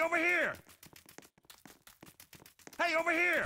over here! Hey, over here!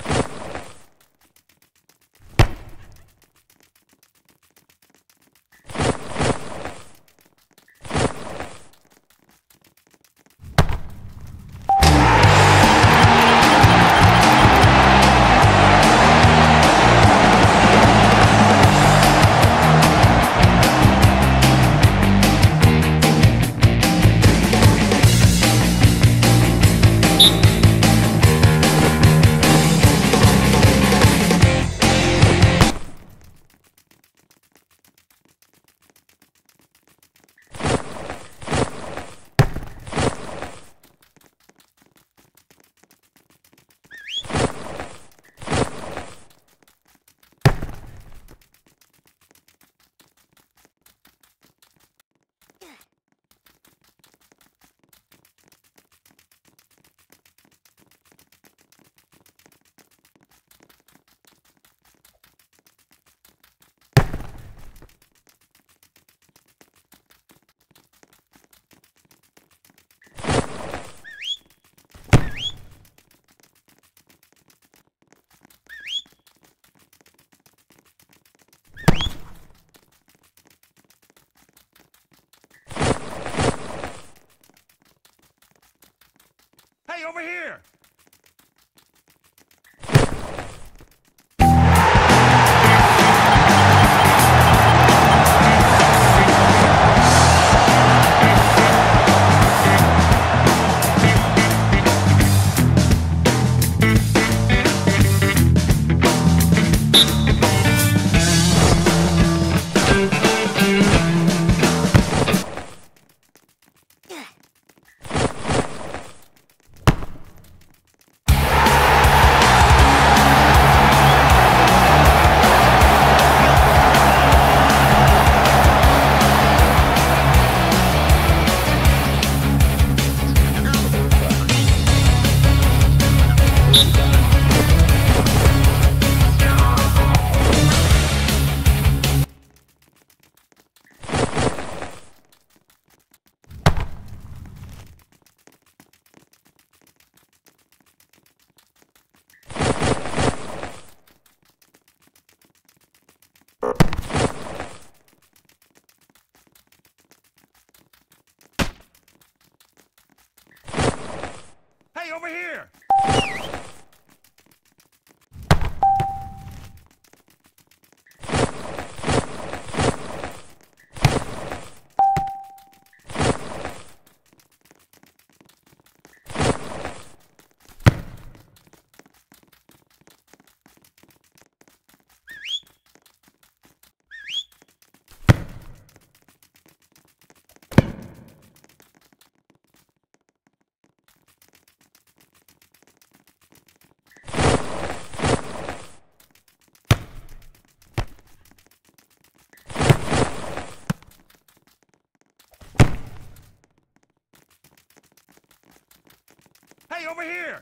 Over here!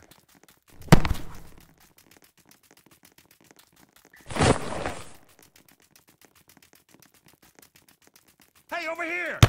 Hey, over here!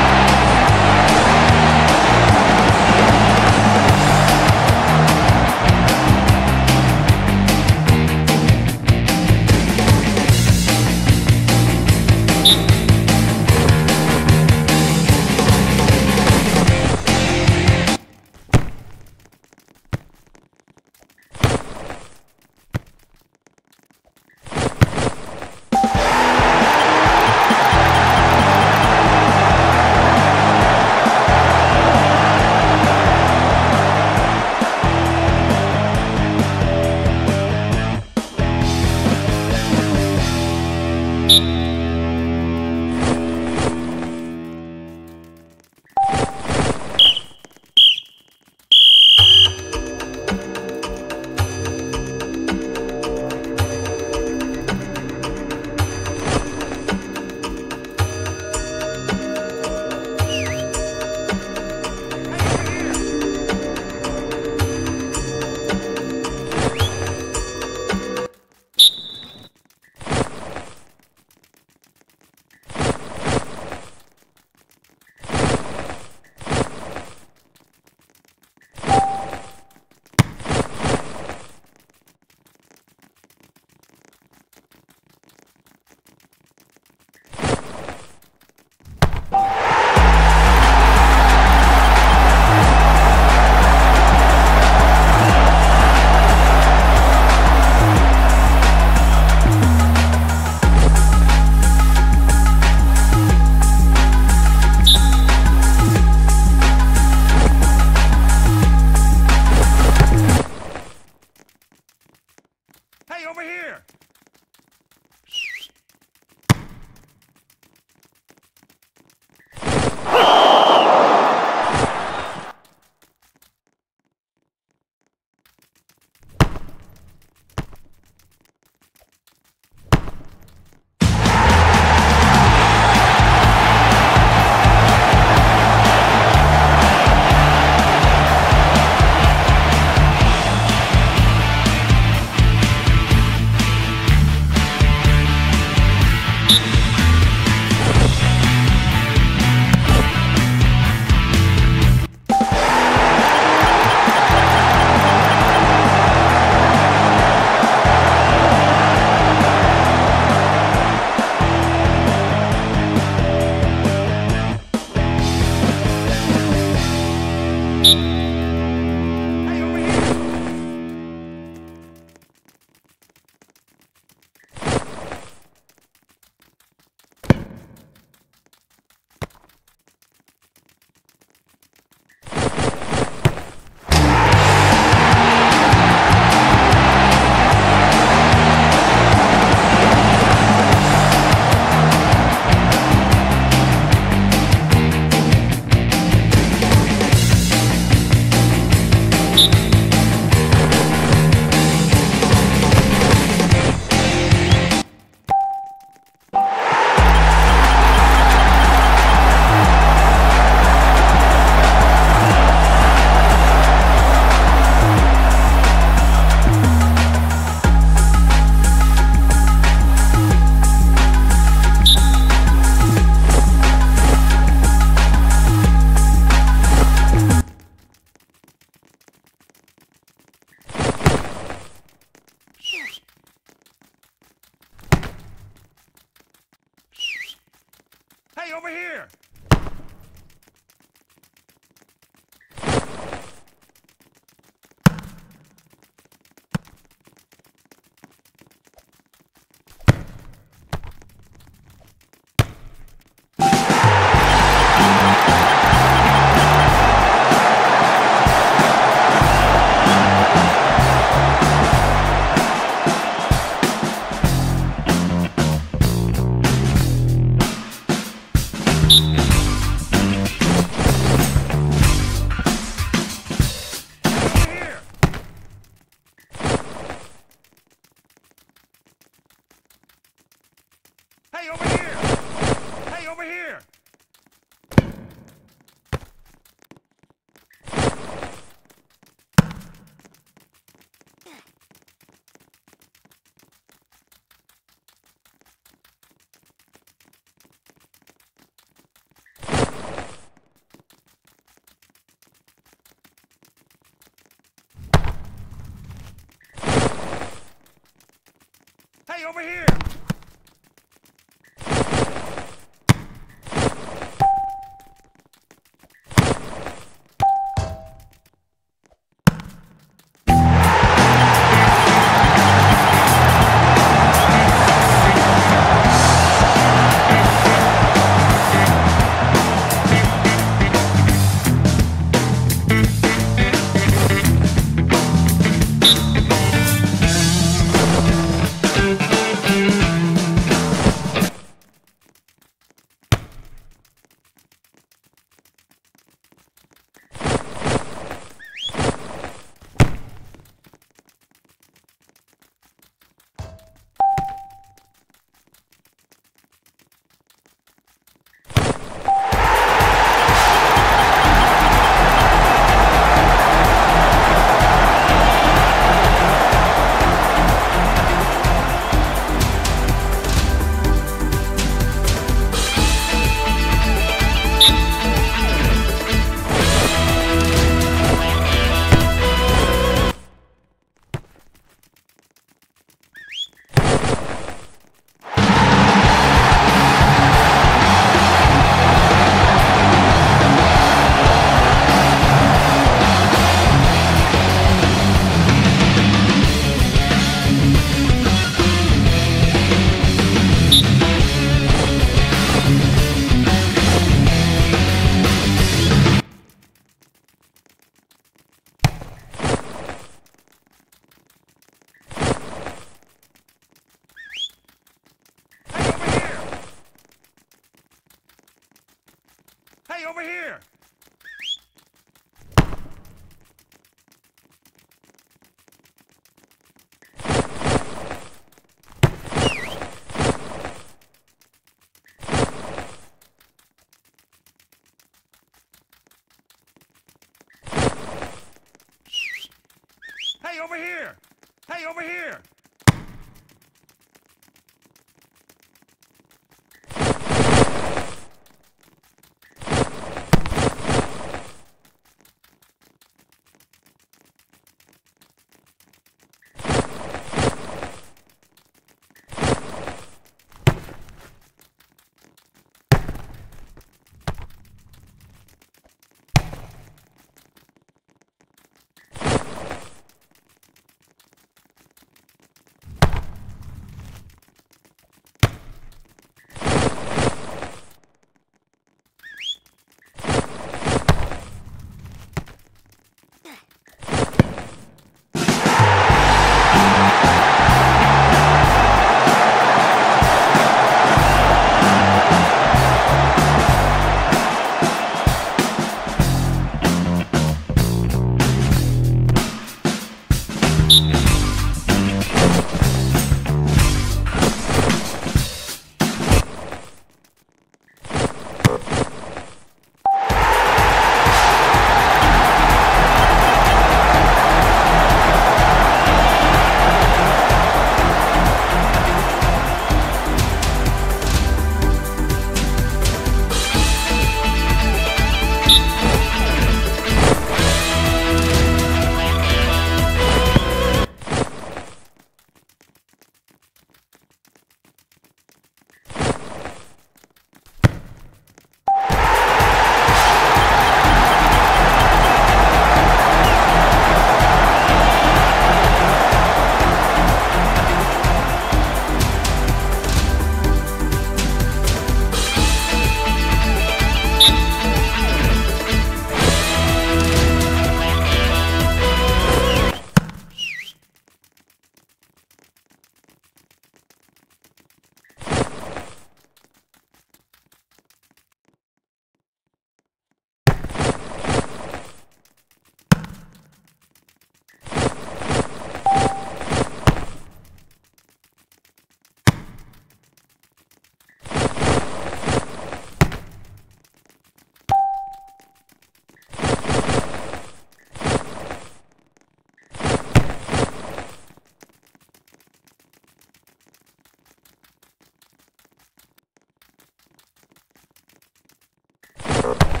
Продолжение следует...